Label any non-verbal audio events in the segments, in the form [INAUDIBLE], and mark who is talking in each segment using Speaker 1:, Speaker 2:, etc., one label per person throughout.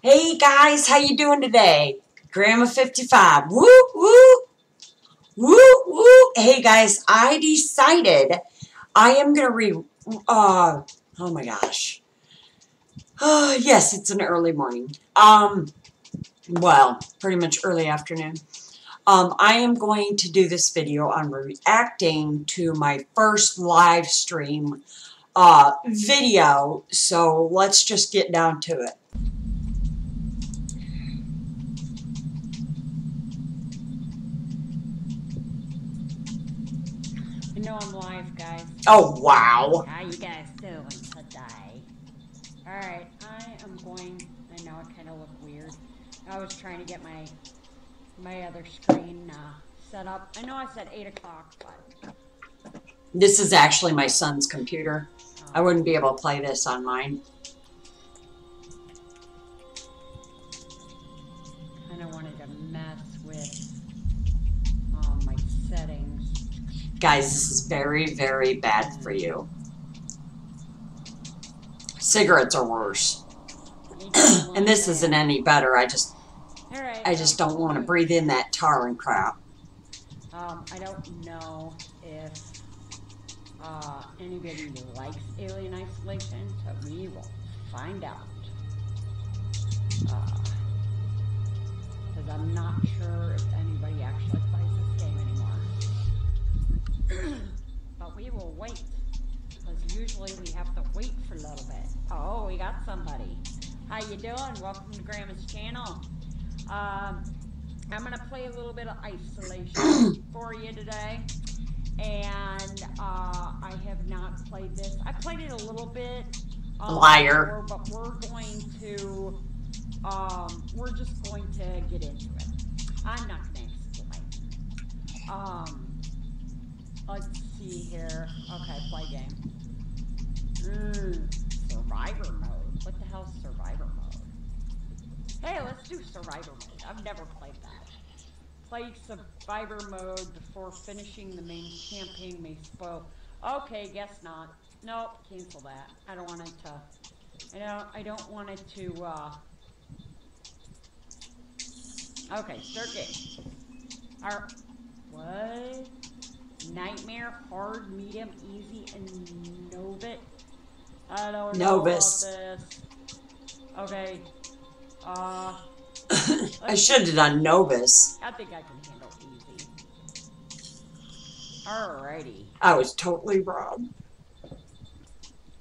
Speaker 1: Hey guys, how you doing today? Grandma 55. Woo woo. Woo woo. Hey guys, I decided I am going to re uh oh my gosh. Uh, yes, it's an early morning. Um well, pretty much early afternoon. Um, I am going to do this video on reacting to my first live stream uh, video. So let's just get down to it.
Speaker 2: I know I'm live, guys.
Speaker 1: Oh, wow.
Speaker 2: How you guys doing today? Alright, I am going... I know I kind of look weird. I was trying to get my my other screen uh, set up. I know I said 8 o'clock, but...
Speaker 1: This is actually my son's computer. I wouldn't be able to play this on mine. Guys, this is very, very bad for you. Cigarettes are worse. [CLEARS THROAT] and this isn't any better. I just. I just don't want to breathe in that tar and crap.
Speaker 2: Um, I don't know if uh, anybody likes Alien Isolation, so we will find out. Because I'm not sure if anybody but we will wait. Because usually we have to wait for a little bit. Oh, we got somebody. How you doing? Welcome to Grandma's channel. Um, I'm gonna play a little bit of isolation [COUGHS] for you today, and uh, I have not played this. I played it a little bit. Um,
Speaker 1: Liar.
Speaker 2: before, but we're going to, um, we're just going to get into it. I'm not gonna explain. Um, let's see here. Okay, play game. Mm, survivor mode. What the hell's survivor mode? Hey, let's do survivor mode. I've never played that. Play survivor mode before finishing the main campaign may spoil. Okay, guess not. Nope, cancel that. I don't want it to. I don't. I don't want it to. uh... Okay, start game. Our what? Nightmare, hard, medium, easy, and Novit. I don't know
Speaker 1: Novus.
Speaker 2: about this. Okay. Uh, [COUGHS]
Speaker 1: I should have done Novus.
Speaker 2: I think I can handle easy. Alrighty.
Speaker 1: I was totally wrong.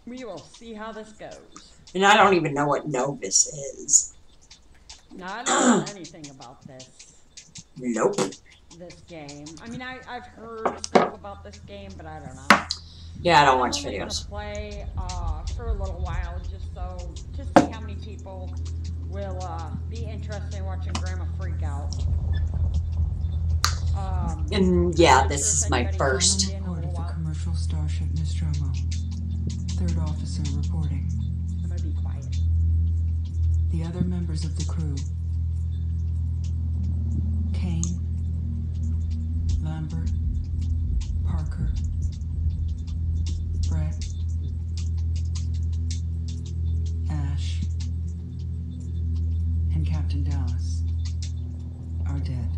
Speaker 2: We will see how this goes.
Speaker 1: And I don't even know what Novus is.
Speaker 2: I don't know anything about this
Speaker 1: Nope.
Speaker 2: This game. I mean, I, I've heard stuff about this game, but I don't know.
Speaker 1: Yeah, I don't
Speaker 2: I'm
Speaker 1: watch
Speaker 2: only gonna
Speaker 1: videos.
Speaker 2: play uh, for a little while, just so to see how many people will uh, be interested in watching Grandma freak out. Um,
Speaker 1: And yeah,
Speaker 2: not
Speaker 1: this
Speaker 2: sure
Speaker 1: is my first.
Speaker 2: joined in or
Speaker 3: Report of the commercial starship Nostromo. Third officer reporting.
Speaker 2: I'm gonna be quiet.
Speaker 3: The other members of the crew. Kane. Lambert. Parker. Brett. Ash. And Captain Dallas are dead.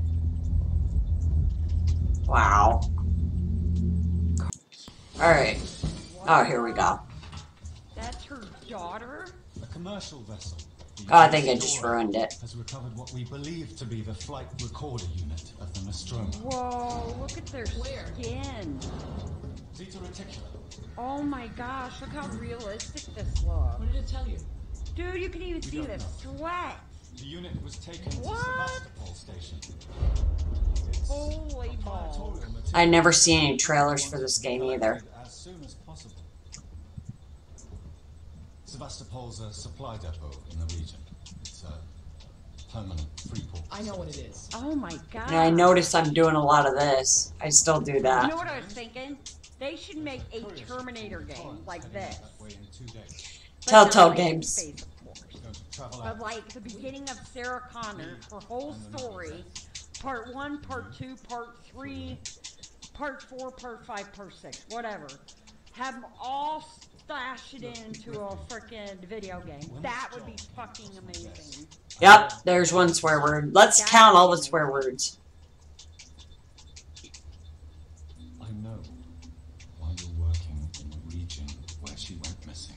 Speaker 1: Wow. Alright. Oh, here we go.
Speaker 2: That's her daughter?
Speaker 4: A commercial vessel. The
Speaker 1: Oh, I think I just ruined it.
Speaker 4: Has recovered what we believe to be the flight recorder unit of the Nostromo.
Speaker 2: Whoa, look at their skin.
Speaker 4: Zeta Reticuli.
Speaker 2: Oh my gosh, look how realistic this looks.
Speaker 5: What did it tell you?
Speaker 2: Dude, you can even see
Speaker 4: don't
Speaker 2: the
Speaker 4: know.
Speaker 2: sweat.
Speaker 4: The unit was taken
Speaker 2: What?
Speaker 4: to Sevastopol station.
Speaker 2: Holy balls.
Speaker 1: I never seen any trailers for this game either.
Speaker 4: As soon as possible. Sevastopol's a supply depot in the region. It's a permanent free port.
Speaker 5: I know what it is.
Speaker 2: Oh my god.
Speaker 1: And I notice I'm doing a lot of this. I still do that.
Speaker 2: You know what I was thinking? They should make a Terminator game like this.
Speaker 4: That way in two days.
Speaker 2: But not
Speaker 1: Telltale Games.
Speaker 2: of course.
Speaker 4: It's going to travel
Speaker 2: But like the beginning of Sarah Connor, her whole story, part one, part two, part three, part four, part five, part six, whatever. Have them all s- stash it into a freaking video game. That would be fucking amazing.
Speaker 1: Yep, there's one swear word. Let's count all the swear words.
Speaker 4: I know why you're working in the region where she went missing.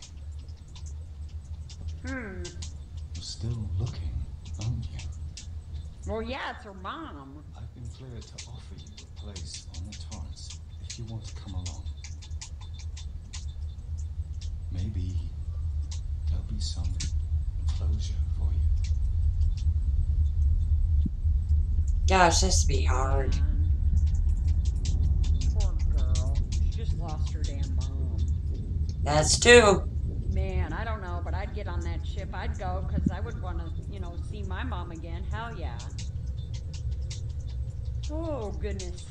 Speaker 2: Hmm.
Speaker 4: You're still looking, aren't you?
Speaker 2: Well, yeah, it's her mom.
Speaker 4: I've been cleared to offer you a place on the Torrens if you want to come along. Maybe there'll be some closure for you.
Speaker 1: Gosh, this would be hard.
Speaker 2: Poor girl. She just lost her damn mom.
Speaker 1: That's two.
Speaker 2: Man, I don't know, but I'd get on that ship. I'd go because I would want to, you know, see my mom again. Hell yeah. Oh, goodness.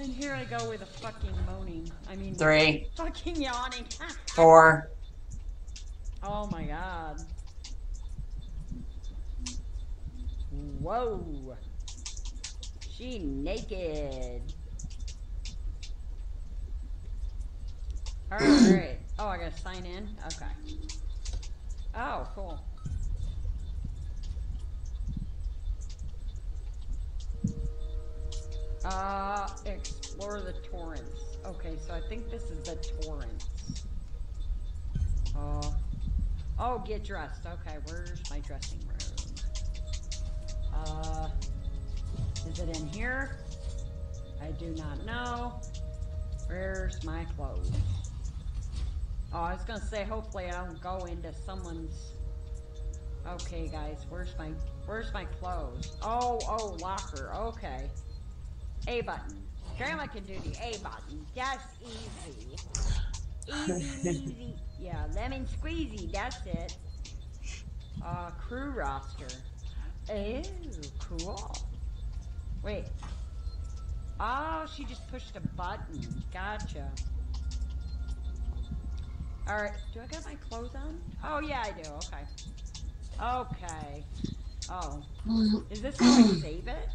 Speaker 2: And here I go with a fucking moaning. I mean,
Speaker 1: Three, [LAUGHS]
Speaker 2: fucking yawning. [LAUGHS]
Speaker 1: four.
Speaker 2: oh my god. Whoa. She naked. Alright, great. [CLEARS THROAT] Oh, I gotta sign in? Okay. Oh, cool. Uh, explore the Torrens. Okay, so I think this is the Torrens. Uh, oh, get dressed. Okay, where's my dressing room? Uh, is it in here? I do not know. Where's my clothes? Oh, I was gonna say, hopefully I don't go into someone's. Okay, guys, where's my where's my clothes? Oh, oh, locker. Okay. A button. Grandma can do the A button. That's easy. Easy, easy. Yeah, lemon squeezy. That's it. Uh, crew roster. Oh, cool. Wait. Oh, she just pushed a button. Gotcha. Alright, do I got my clothes on? Oh, yeah, I do. Okay. Okay. Oh. Is this how I save it?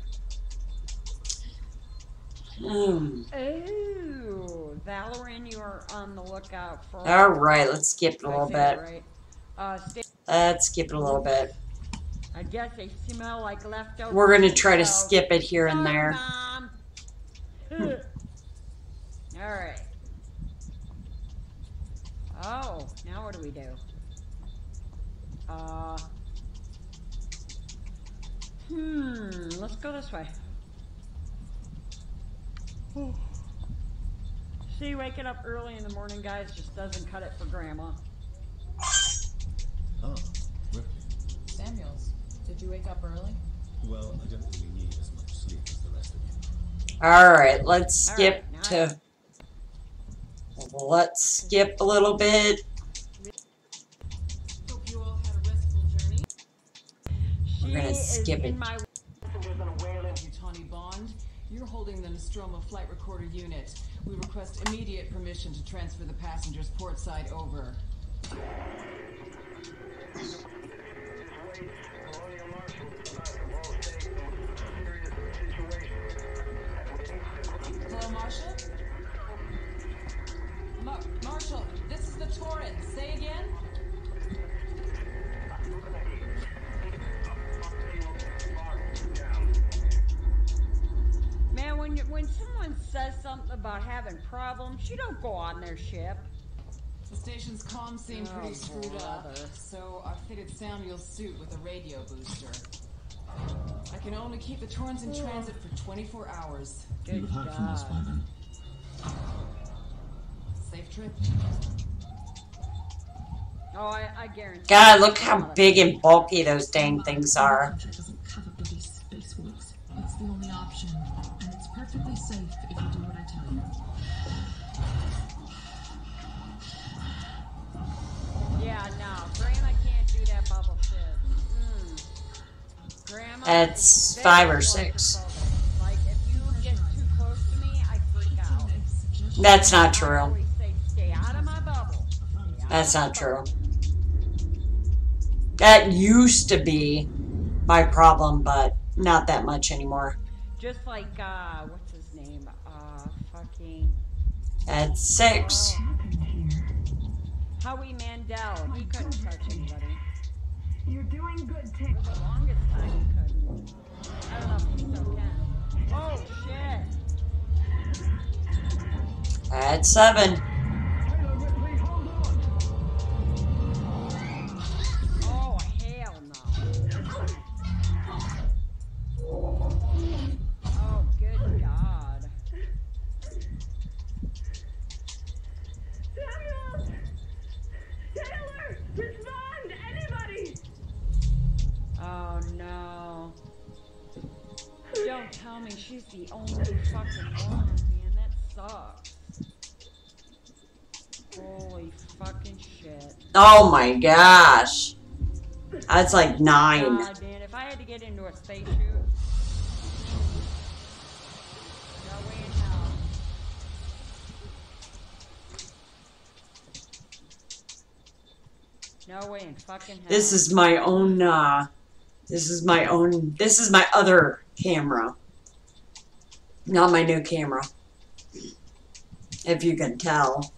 Speaker 1: Hmm.
Speaker 2: Oh, Valorant, you are on the lookout for.
Speaker 1: All right, let's skip it a little bit.
Speaker 2: Right? Uh,
Speaker 1: Let's skip it a little bit.
Speaker 2: I guess they smell like leftovers.
Speaker 1: We're gonna try to skip it here and there.
Speaker 2: Mom. [LAUGHS] All right. Oh, now what do we do? Uh. Hmm. Let's go this way. [SIGHS] See, waking up early in the morning, guys, just doesn't cut it for Grandma.
Speaker 4: Oh, Ripley.
Speaker 5: Samuels, did you wake up early?
Speaker 4: Well, I don't really need as much sleep as the rest of you.
Speaker 1: All right, let's skip
Speaker 2: right,
Speaker 1: to. Let's skip a little bit.
Speaker 5: Hope you all had a restful journey.
Speaker 2: She
Speaker 1: gonna
Speaker 2: is
Speaker 1: skip it.
Speaker 5: Holding the Nostromo flight recorder unit. We request immediate permission to transfer the passengers port side over.
Speaker 2: Says something about having problems, you don't go on their ship.
Speaker 5: The station's comms seem
Speaker 2: Oh,
Speaker 5: pretty screwed up, so I fitted Samuel's suit with a radio booster. I can only keep the Torrens in transit for 24 hours.
Speaker 2: Good
Speaker 4: You've heard from us by
Speaker 2: God.
Speaker 4: then.
Speaker 5: Safe trip.
Speaker 2: Oh, I, I guarantee.
Speaker 1: God, look how big and bulky those dang things are. That's five or six.
Speaker 2: claustrophobic. Like if you get too close to me, I freak out.
Speaker 1: That's not true.
Speaker 2: always say, stay out of my bubble. Stay out
Speaker 1: That's not true. That used to be my problem, but not that much anymore.
Speaker 2: Just like uh, what's his name? Uh, fucking
Speaker 1: At six.
Speaker 2: Howie Mandel, he couldn't touch anybody.
Speaker 6: You're doing good, Tick.
Speaker 2: For the longest time,
Speaker 1: At seven.
Speaker 2: Oh
Speaker 1: my gosh. That's like nine.
Speaker 2: God, man, if I had to get into a spacesuit. No way in hell. No way in fucking hell.
Speaker 1: This is my own, uh, this is my own, this is my other camera. Not my new camera. If you can tell.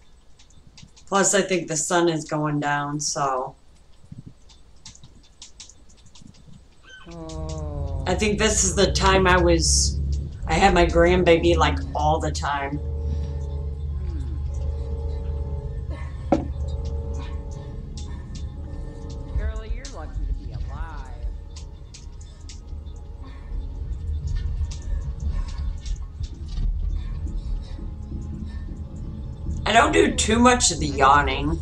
Speaker 1: Plus, I think the sun is going down, so.
Speaker 2: Oh.
Speaker 1: I think this is the time I was, I had my grandbaby like all the time. Do too much of the yawning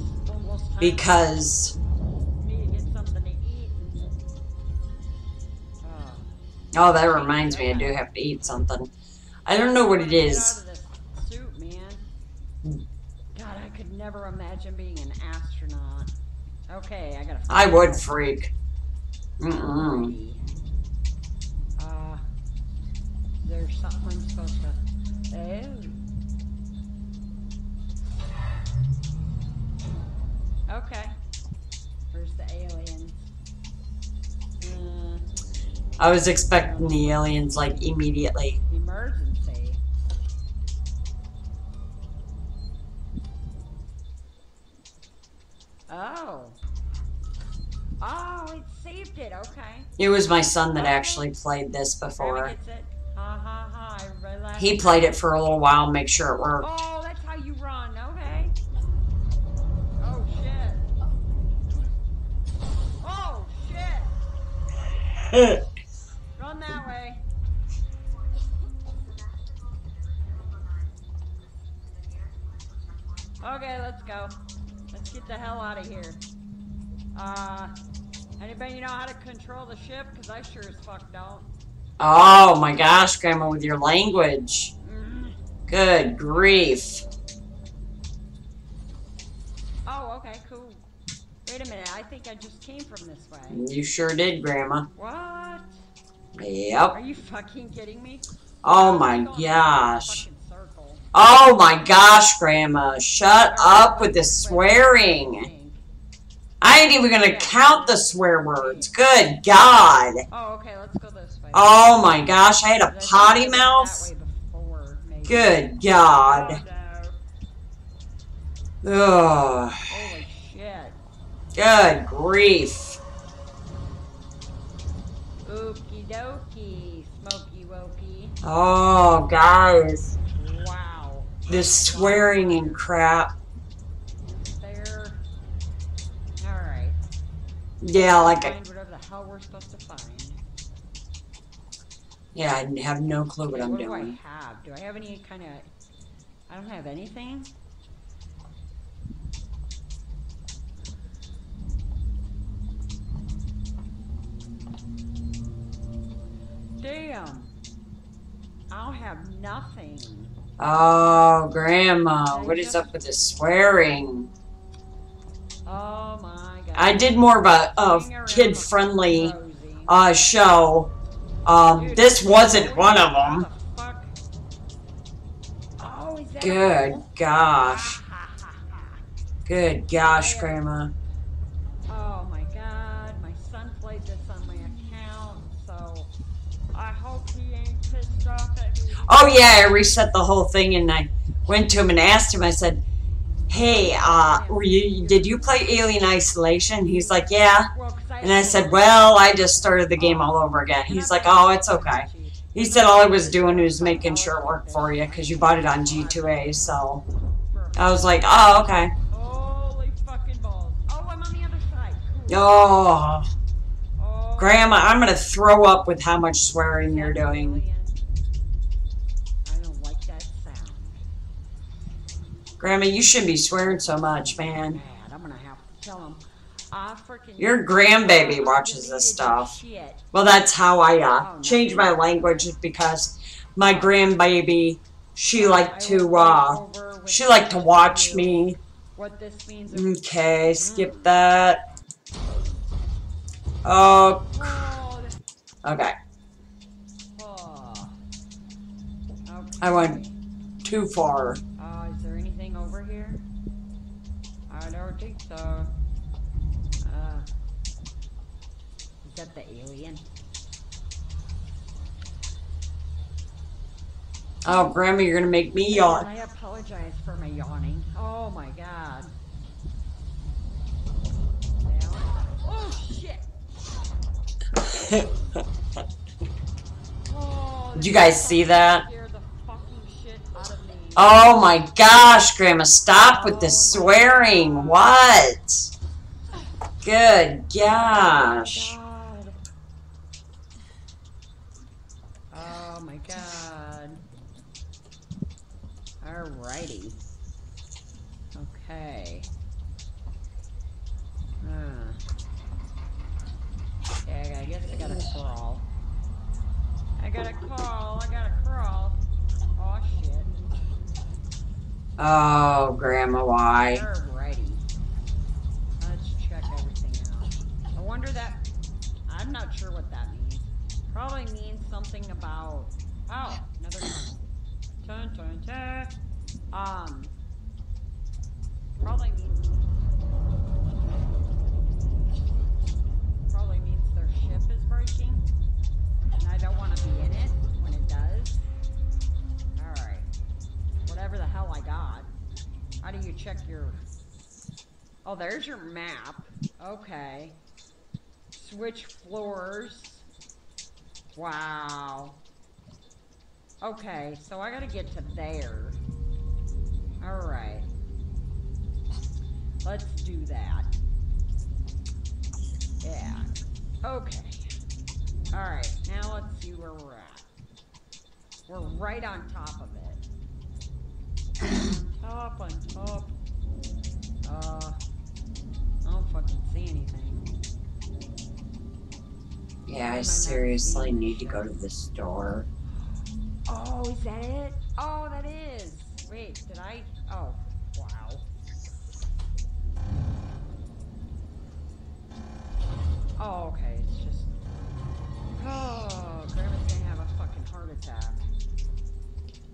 Speaker 1: because,
Speaker 2: for me to get something to eat. Oh.
Speaker 1: that reminds me, I do have to eat something. I don't know what it is.
Speaker 2: out of this suit. God, I could never imagine being an astronaut. Okay, I gotta.
Speaker 1: I would freak. Mm-mm.
Speaker 2: Uh,
Speaker 1: I was expecting the aliens like immediately.
Speaker 2: emergency. Oh. Oh, it saved it. Okay.
Speaker 1: It was my son that actually played this before.
Speaker 2: gets it. Ha ha ha. I relax.
Speaker 1: He played it for a little while, make sure it worked.
Speaker 2: Oh, that's how you run. Okay. Oh shit. Oh shit. [LAUGHS] the ship? Cause I sure as fuck don't.
Speaker 1: Oh my gosh, Grandma, with your language.
Speaker 2: Mm.
Speaker 1: Good grief.
Speaker 2: Oh, okay, cool. Wait a minute, I think I just came from this way.
Speaker 1: You sure did, Grandma.
Speaker 2: What?
Speaker 1: Yep.
Speaker 2: Are you fucking kidding me?
Speaker 1: Oh my
Speaker 2: going around in a
Speaker 1: gosh. Oh my gosh, Grandma. Shut up with the swearing. I ain't even gonna count the swear words. Good God.
Speaker 2: Oh, okay, let's go this way.
Speaker 1: Oh my gosh, I had a potty mouth.
Speaker 2: Before.
Speaker 1: Good God.
Speaker 2: Oh, no.
Speaker 1: Ugh.
Speaker 2: Holy shit.
Speaker 1: Good grief.
Speaker 2: Okie dokie, smoky wokey.
Speaker 1: Oh, guys.
Speaker 2: Wow.
Speaker 1: This swearing and crap. Yeah, like, I,
Speaker 2: Find whatever the hell we're supposed to find.
Speaker 1: yeah, I have no clue what
Speaker 2: Okay,
Speaker 1: I'm
Speaker 2: what do
Speaker 1: doing.
Speaker 2: I have? Do I have any kind of... I don't have anything? Damn. I'll have nothing.
Speaker 1: Oh, Grandma, what is up with the swearing?
Speaker 2: Oh my.
Speaker 1: I did more of a, a kid-friendly uh, show. Um, this wasn't one of them.
Speaker 2: the fuck? Oh, is that a
Speaker 1: Good gosh. Good gosh, Grandma.
Speaker 2: Oh my god, my son played this on my account, so I hope he ain't pissed off at me.
Speaker 1: Oh yeah, I reset the whole thing and I went to him and asked him. I said, "Hey, uh, you? Did you play Alien Isolation?" He's like, "Yeah." And I said, "Well, I just started the game all over again." He's like, "Oh, it's okay." He said all I was doing was making sure it worked for you because you bought it on G2A. So I was like, "Oh, okay."
Speaker 2: Oh,
Speaker 1: Grandma, I'm gonna throw up with how much swearing you're doing. Grandma, you shouldn't be swearing so much, man.
Speaker 2: I'm gonna have to tell him.
Speaker 1: Your grandbaby watches this stuff. Well, that's how I uh, change my language is because my grandbaby, she liked to uh, she liked to watch me.
Speaker 2: What this means.
Speaker 1: Okay, skip that. Oh,
Speaker 2: Oh,
Speaker 1: okay.
Speaker 2: oh.
Speaker 1: I went too far.
Speaker 2: Uh, is there anything over here? I don't think so. Uh, is that the alien?
Speaker 1: Oh, Grandma, you're gonna make me yawn.
Speaker 2: I apologize for my yawning. Oh my god. Oh shit! Oh,
Speaker 1: Did you guys see that?
Speaker 2: scared the fucking shit out of me.
Speaker 1: Oh my gosh, Grandma, stop with the swearing. What? Good gosh.
Speaker 2: Oh my god. Oh Alrighty. Okay. Huh. Yeah, I guess I gotta crawl. I gotta crawl, I gotta crawl. Oh
Speaker 1: Grandma, why?
Speaker 2: Alrighty. Let's check everything out. I wonder that. I'm not sure what that means. Probably means something about. Oh, another tunnel. Dun, dun, dun. Um. Probably means. Probably means their ship is breaking. And I don't want to be in it when it does. Whatever the hell I got. How do you check your... Oh, there's your map. Okay. Switch floors. Wow. Okay, so I gotta get to there. Alright. Let's do that. Yeah. Okay. Alright, now let's see where we're at. We're right on top of it. On top, on top. Uh, I don't fucking see anything.
Speaker 1: Yeah, I seriously need to go to the store.
Speaker 2: Oh, is that it? Oh, that is. Wait, did I? Oh, wow. Oh, okay. It's just. Oh, Grandma's gonna have a fucking heart attack.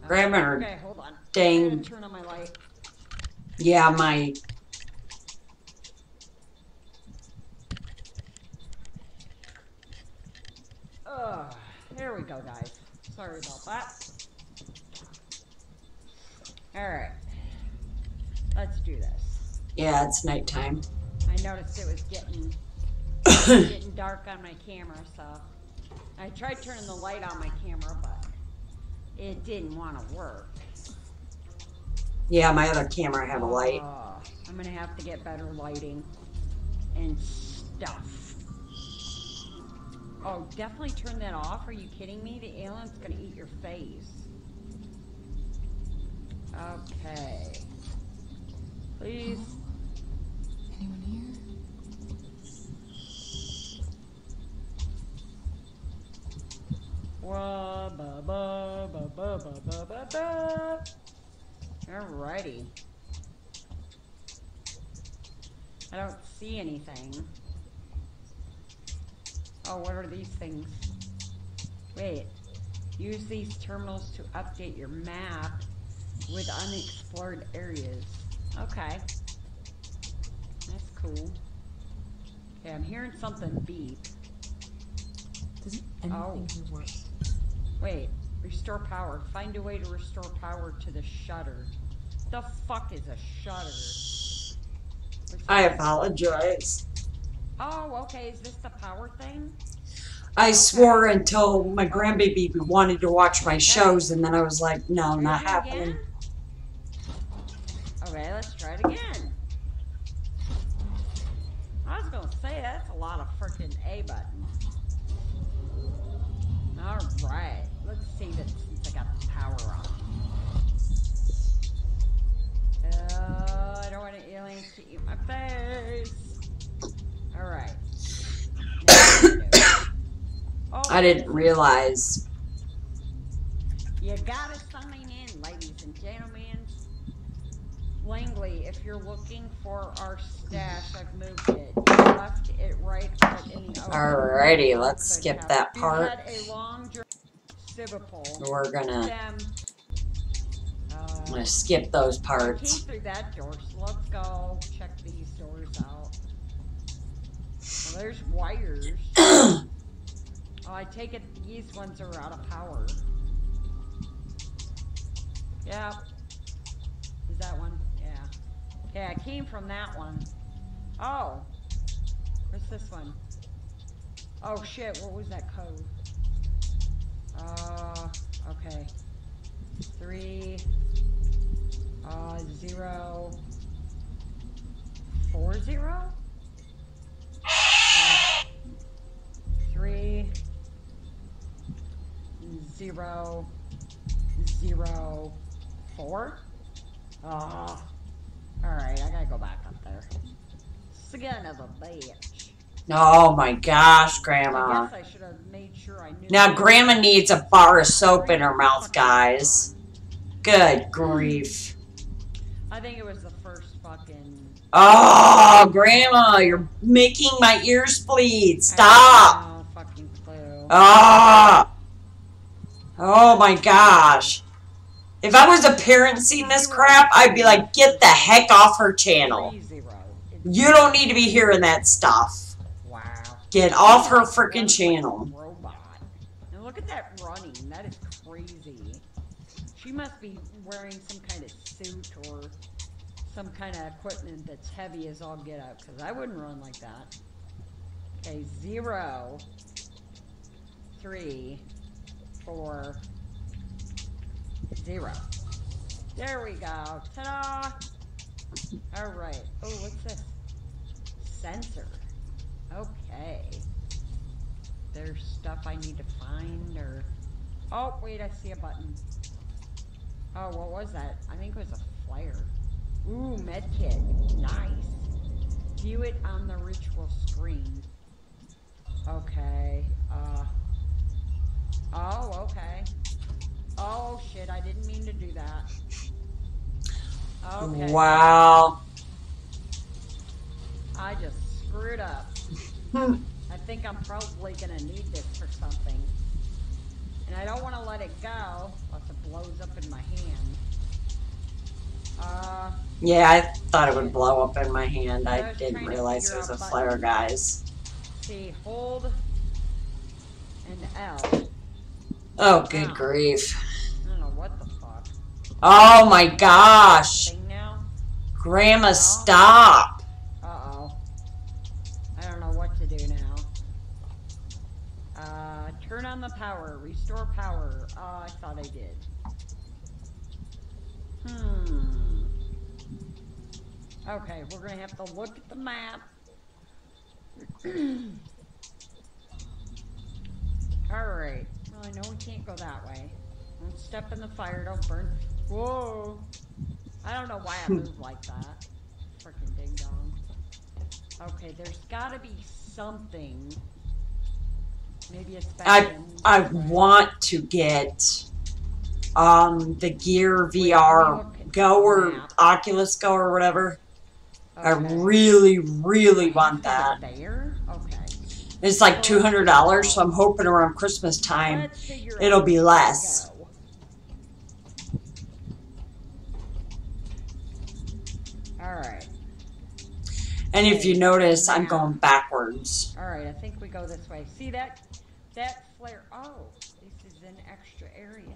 Speaker 2: Uh,
Speaker 1: Grandma,
Speaker 2: Okay, hold on. I'm
Speaker 1: dang.
Speaker 2: turn on my light.
Speaker 1: Yeah, my.
Speaker 2: Ugh, there we go, guys. Sorry about that. Alright. Let's do this.
Speaker 1: Yeah, it's nighttime.
Speaker 2: I noticed it was getting getting dark on my camera, so I tried turning the light on my camera, but it didn't want to work.
Speaker 1: Yeah, my other camera have a light.
Speaker 2: Oh, I'm gonna have to get better lighting and stuff. Oh, definitely turn that off. Are you kidding me? The alien's gonna eat your face. Okay. Please.
Speaker 3: Anyone here?
Speaker 2: Wah, ba, ba, ba, ba, ba, ba, ba, ba. Alrighty. I don't see anything. Oh, what are these things? Wait. Use these terminals to update your map with unexplored areas. Okay. That's cool. Okay, I'm hearing something beep.
Speaker 3: Does anything
Speaker 2: Oh.
Speaker 3: work?
Speaker 2: Wait, restore power. Find a way to restore power to the shutter. The fuck is a shutter? What's
Speaker 1: I apologize.
Speaker 2: Oh, okay. Is this the power thing?
Speaker 1: I swore until my grandbaby wanted to watch my shows, and then I was like, no,
Speaker 2: Try
Speaker 1: not happening.
Speaker 2: again? Okay, let's try it again. I was gonna say that's a lot of freaking A buttons. All right, let's see this I
Speaker 1: didn't realize.
Speaker 2: you gotta sign in, ladies and gentlemen. Langley, if you're looking for our stash, I've moved it. Left it right but in the open.
Speaker 1: Alrighty, let's
Speaker 2: Could
Speaker 1: skip that part. We're gonna,
Speaker 2: Them. Uh,
Speaker 1: I'm gonna skip those
Speaker 2: came
Speaker 1: parts.
Speaker 2: through that door, so let's go check these doors out. Well, there's wires. [CLEARS THROAT] oh, I take it these ones are out of power. Yeah. Is that one? Yeah. Yeah, I came from that one. Oh. Where's this one? Oh shit, what was that code? Uh, okay. Three, uh, zero, four zero? Zero, zero, four? Oh, alright, I gotta go back up there. Son of a bitch.
Speaker 1: Oh my gosh,
Speaker 2: I
Speaker 1: Grandma.
Speaker 2: guess I should have made sure I knew.
Speaker 1: Now, Grandma needs a bar of soap in her mouth, guys. Good grief.
Speaker 2: I think it was the first fucking.
Speaker 1: Oh, Grandma, you're making my ears bleed.
Speaker 2: I
Speaker 1: Stop.
Speaker 2: No fucking clue.
Speaker 1: Ah! Oh Oh my gosh. If I was a parent seeing this crap, I'd be like, get the heck off her channel. You don't need to be hearing that stuff.
Speaker 2: Wow.
Speaker 1: Get off her freaking channel.
Speaker 2: Robot. Look at that running. That is crazy. She must be wearing some kind of suit or some kind of equipment that's heavy as all get out. Because I wouldn't run like that. Okay, zero, three, four, zero. There we go. Ta-da! All right. Oh, what's this? Sensor. Okay. There's stuff I need to find or. Oh, wait, I see a button. Oh, what was that? I think it was a flare. Ooh, medkit. Nice. View it on the ritual screen. Okay. Uh. Oh, okay. Oh, shit, I didn't mean to do that. Okay.
Speaker 1: Wow.
Speaker 2: I just screwed up. [LAUGHS] I think I'm probably gonna need this for something. And I don't want to let it go, unless it blows up in my hand. Uh,
Speaker 1: Yeah, I thought it would blow up in my hand.
Speaker 2: I
Speaker 1: I didn't realize it was a flare, guys.
Speaker 2: see, hold and L.
Speaker 1: Oh, good
Speaker 2: Wow.
Speaker 1: grief.
Speaker 2: I don't know what the fuck.
Speaker 1: Oh my gosh. Grandma, stop.
Speaker 2: Uh oh. I don't know what to do now. Uh, turn on the power. Restore power. Oh, I thought I did. Hmm. Okay, we're gonna have to look at the map. [CLEARS THROAT] Alright. Well, I know we can't go that way. Don't step in the fire, don't burn. Whoa! I don't know why I [LAUGHS] moved like that. Freaking ding dong. Okay, there's gotta be something. Maybe it's back
Speaker 1: I I want to get um the Gear VR Go or
Speaker 2: map.
Speaker 1: Oculus Go or whatever. I
Speaker 2: Okay.
Speaker 1: really, really want that.
Speaker 2: There?
Speaker 1: It's like two hundred dollars, so I'm hoping around Christmas time it'll be less.
Speaker 2: Alright.
Speaker 1: And if you notice, I'm going backwards.
Speaker 2: Alright, I think we go this way. See that that flare oh, this is an extra area.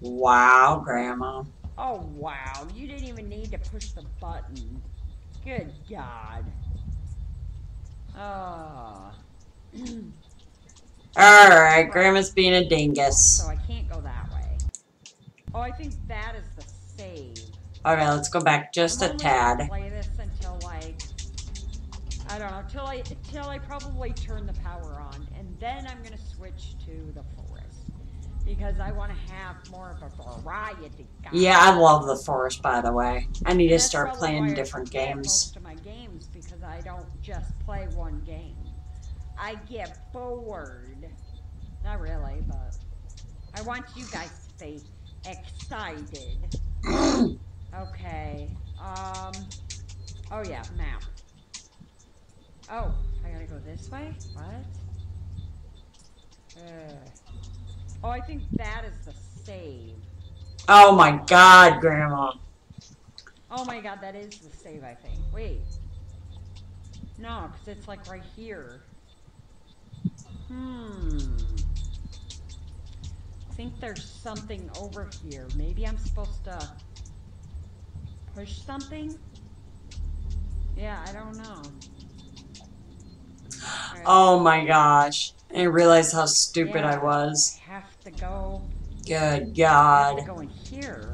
Speaker 1: Wow, Grandma.
Speaker 2: Oh wow, you didn't even need to push the button. Good God. Oh.
Speaker 1: Alright, Grandma's being a dingus.
Speaker 2: So I can't go that way. Oh, I think that is the save.
Speaker 1: Alright, let's go back just
Speaker 2: I'm
Speaker 1: a tad.
Speaker 2: Play this until like I don't know, till I till I probably turn the power on, and then I'm gonna switch to the forest because I want to have more of a variety.
Speaker 1: Yeah, I love the forest, by the way. I need to start playing different games.
Speaker 2: Most of my games because I don't just play one game. I get bored. Not really, but I want you guys to be excited. [CLEARS THROAT] okay. Um. Oh yeah, map. Oh, I gotta go this way. What? Uh, oh, I think that is the save.
Speaker 1: Oh my god, Grandma.
Speaker 2: Oh my god, that is the save, I think. Wait. No, because it's like right here. Hmm. I think there's something over here. Maybe I'm supposed to push something? Yeah, I don't know. Alright,
Speaker 1: Oh my gosh. I didn't realize how stupid I
Speaker 2: Yeah.
Speaker 1: was.
Speaker 2: have to go.
Speaker 1: Good
Speaker 2: I
Speaker 1: God.
Speaker 2: go.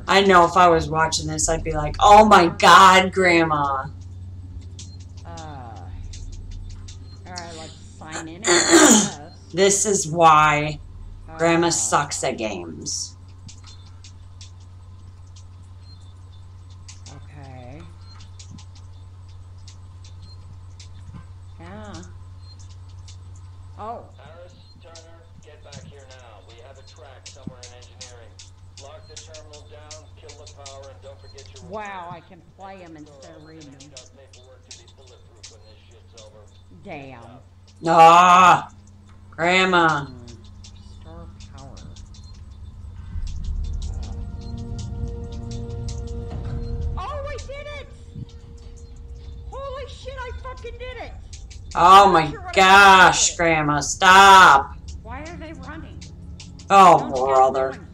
Speaker 1: I know if I was watching this, I'd be like, oh my god, Grandma.
Speaker 2: Uh, Alright, let's sign in. I guess.
Speaker 1: This is why Grandma
Speaker 2: Uh,
Speaker 1: sucks at games.
Speaker 2: Okay. Yeah. Oh,
Speaker 7: Harris, Turner, get back here now. We have a track somewhere in engineering. Lock the terminal down, kill the power, and don't forget your.
Speaker 2: wow, I can play them instead of reading them.
Speaker 7: Got paperwork to be bulletproof when this shit's over.
Speaker 2: Damn.
Speaker 1: Ah, Grandma.
Speaker 2: Power. Oh, I did it! Holy shit, I fucking did it!
Speaker 1: Oh my gosh, Grandma, stop.
Speaker 2: Why are they running?
Speaker 1: Oh,
Speaker 2: Don't you guys
Speaker 1: brother.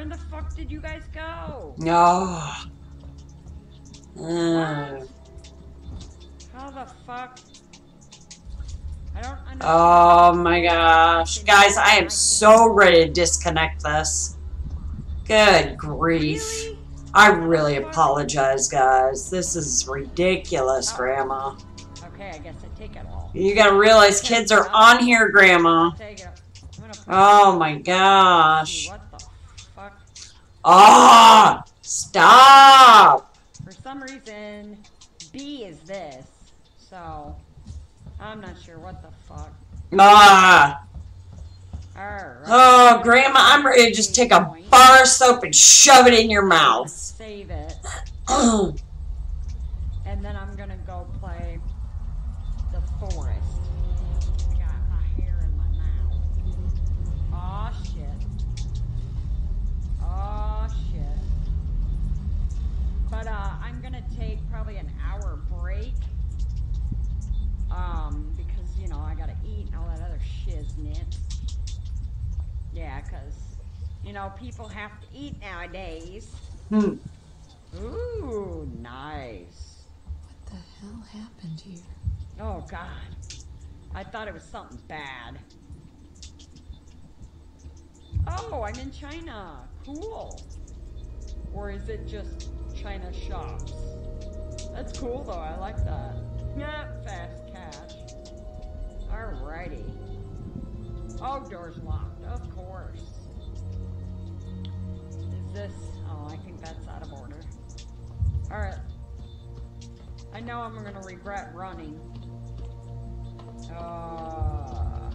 Speaker 2: Where in the fuck did you guys go?
Speaker 1: No. Mm.
Speaker 2: How the fuck? I don't understand.
Speaker 1: Oh my gosh. Guys, I am so ready to disconnect this. Good grief.
Speaker 2: Really?
Speaker 1: I really apologize, guys. This is ridiculous, Grandma.
Speaker 2: Okay, I guess I take it all.
Speaker 1: You gotta realize kids are on here, Grandma.
Speaker 2: Take it. I'm gonna put
Speaker 1: Oh my gosh. Ah! Stop!
Speaker 2: For some reason, B is this. So, I'm not sure what the fuck.
Speaker 1: Ah!
Speaker 2: Alright.
Speaker 1: Oh, Grandma, I'm ready to just take a bar of soap and shove it in your mouth.
Speaker 2: Save it.
Speaker 1: Oh, [CLEARS THROAT]
Speaker 2: And then I'm gonna go play the forest. I got my hair in my mouth. Aw shit. Aw shit. But uh, I'm gonna take probably an hour break. Um, because you know I gotta eat and all that other shiznit. Yeah, cause you know people have to eat nowadays.
Speaker 1: Hmm.
Speaker 2: Ooh, nice.
Speaker 3: What the hell happened here?
Speaker 2: Oh God, I thought it was something bad. Oh, I'm in China. Cool. Or is it just China shops? That's cool though. I like that. Yeah, fast cash. Alrighty. Oh, door's locked. Of course. Is this? Oh, I think that's out of order. Alright. I know I'm gonna regret running. Uh,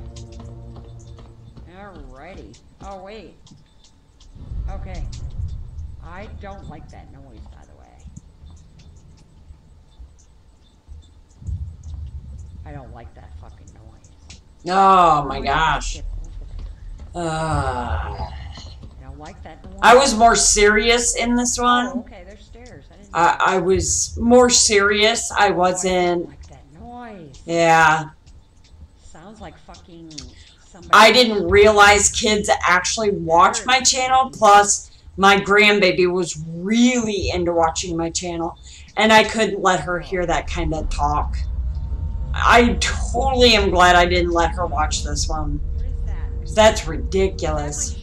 Speaker 2: alrighty. Oh, wait. Okay. I don't like that noise, by the way. I don't like that fucking noise.
Speaker 1: oh my gosh.
Speaker 2: skip over there.
Speaker 1: Uh,
Speaker 2: I don't like that noise.
Speaker 1: I was more serious in this
Speaker 2: Oh,
Speaker 1: one.
Speaker 2: okay, there's stairs. I didn't
Speaker 1: I, I was more serious. I
Speaker 2: Oh, I
Speaker 1: wasn't.
Speaker 2: like that noise.
Speaker 1: Yeah.
Speaker 2: Sounds like fucking somebody.
Speaker 1: I didn't realize kids actually watch my channel. Plus, my grandbaby was really into watching my channel, and I couldn't let her hear that kind of talk. I totally am glad I didn't let her watch this one.
Speaker 2: What is that?
Speaker 1: 'cause That's
Speaker 2: that
Speaker 1: ridiculous.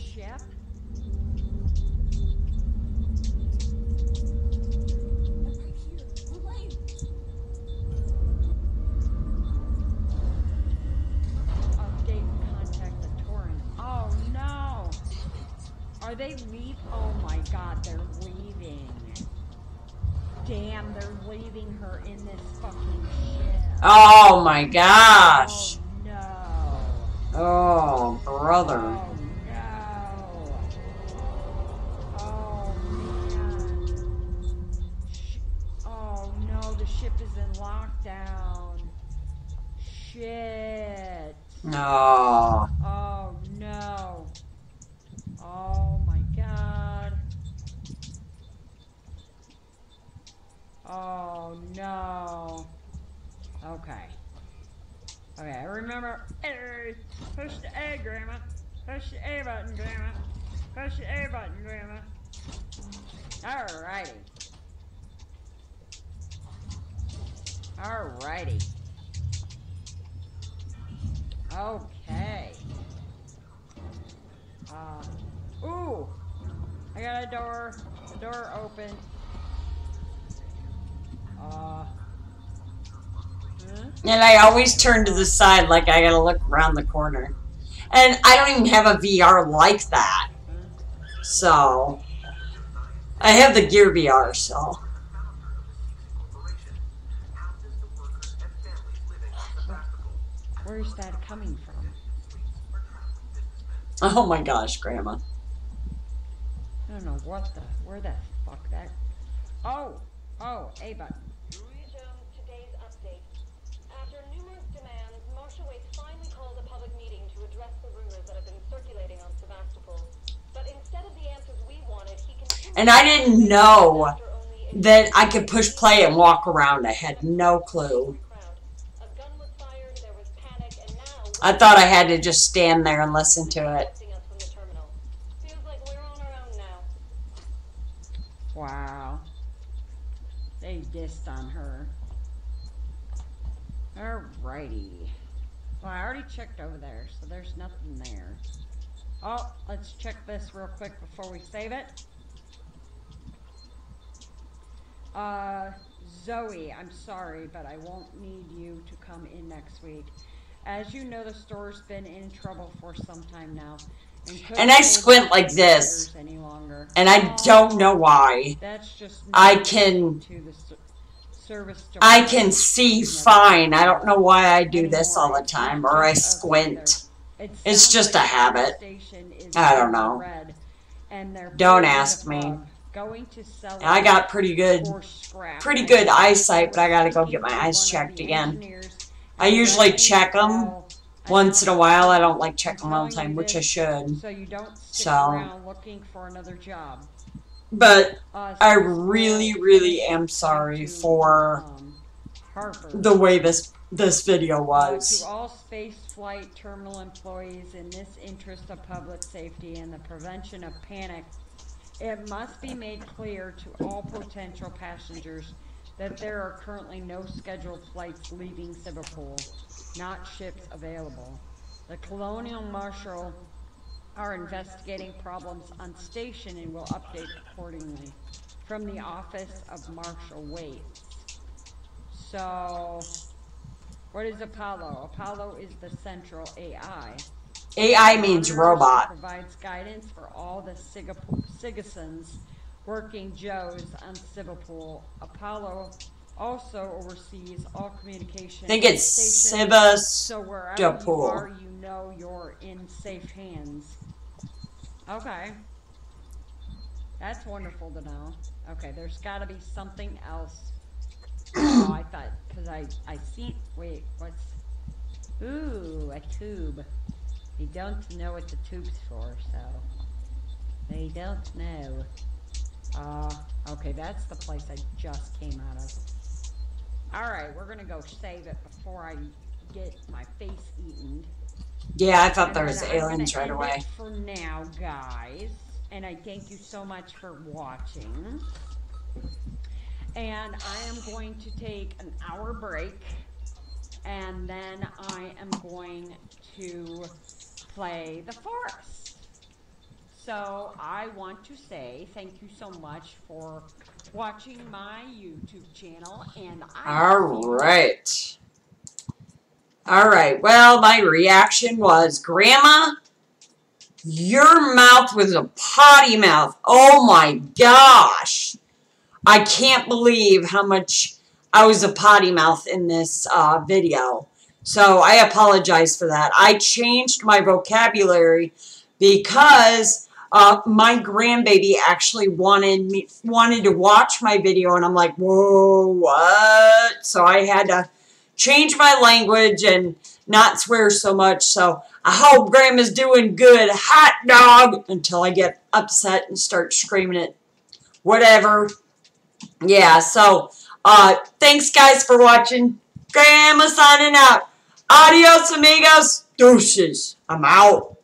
Speaker 2: Damn, they're leaving her in this fucking ship.
Speaker 1: Oh my gosh.
Speaker 2: Oh no.
Speaker 1: Oh, brother.
Speaker 2: Oh no. Oh man. Oh no, the ship is in lockdown. Shit.
Speaker 1: No.
Speaker 2: Oh no. Oh my god. Oh no. Okay. Okay, I remember. Hey, push the A, Grandma. Push the A button, Grandma. Push the A button, Grandma. Alrighty. Alrighty. Okay. Uh, ooh! I got a door. The door open. Uh.
Speaker 1: And I always turn to the side like I gotta look around the corner. And I don't even have a VR like that. So. I have the Gear VR, so.
Speaker 2: Where's that coming from?
Speaker 1: Oh my gosh, Grandma.
Speaker 2: I don't know what the, where the fuck that. Oh, oh, A button.
Speaker 8: Louis Jones, today's update. After numerous demands, Marshal Waite finally called a public meeting to address the rumors that have been circulating on Sevastopol. But instead of the answers we wanted, he continued
Speaker 1: And I didn't know that I could push play and walk around. I had no clue. I thought I had to just stand there and listen to it.
Speaker 2: Wow. They dissed on her. Alrighty. Well, I already checked over there, so there's nothing there. Oh, let's check this real quick before we save it. Uh, Zoe, I'm sorry, but I won't need you to come in next week. As you know, the store's been in trouble for some time now. couldn't
Speaker 1: And I squint like this.
Speaker 2: Any longer.
Speaker 1: And I don't know why.
Speaker 2: That's just
Speaker 1: I can-
Speaker 2: to the ser- service.
Speaker 1: I can see fine. I don't know why I do this all the time or I squint. It's just a habit. I don't know.
Speaker 2: and
Speaker 1: Don't ask me.
Speaker 2: Going to sell
Speaker 1: I got pretty good pretty good eyesight, but I gotta go get my eyes checked again. I usually check
Speaker 2: them
Speaker 1: once in a while. I don't like checking them all the time, which I should.
Speaker 2: So you don't stick
Speaker 1: So-
Speaker 2: around looking for another job.
Speaker 1: But I really, really am sorry for
Speaker 2: um,
Speaker 1: the way this this video
Speaker 2: Uh,
Speaker 1: was.
Speaker 2: to all space flight terminal employees in this interest of public safety and the prevention of panic, it must be made clear to all potential passengers that there are currently no scheduled flights leaving Liverpool, not ships available. The Colonial Marshal are investigating problems on station and will update accordingly. From the office of Marshal Waite. So, what is Apollo? Apollo is the central AI.
Speaker 1: AI means robot.
Speaker 2: Provides guidance for all the Sigap- Seegsons working Joes on Sevastopol. Apollo also oversees all communication.
Speaker 1: I think it's
Speaker 2: stations, So wherever you are, you know you're in safe hands. Okay. That's wonderful to know. Okay, there's got to be something else. [COUGHS] oh, I thought because I I see. Wait, what's? Ooh, a tube. They don't know what the tube's for, so they don't know. Uh, okay, that's the place I just came out of. All right, we're gonna go save it before I get my face eaten.
Speaker 1: Yeah, I thought
Speaker 2: And
Speaker 1: there was aliens right away.
Speaker 2: For now, guys, and I thank you so much for watching. And I am going to take an hour break, and then I am going to play the forest. So I want to say thank you so much for watching my YouTube channel, and I
Speaker 1: All right. All right. Well, my reaction was, Grandma, your mouth was a potty mouth. Oh my gosh. I can't believe how much I was a potty mouth in this uh, video. So I apologize for that. I changed my vocabulary because uh, my grandbaby actually wanted me wanted to watch my video, and I'm like, whoa, what? So I had to change my language and not swear so much. So I hope Grandma's doing good. Hot dog! Until I get upset and start screaming it. Whatever. Yeah, so uh, thanks guys for watching. Grandma signing out. Adios amigos. Deuces. I'm out.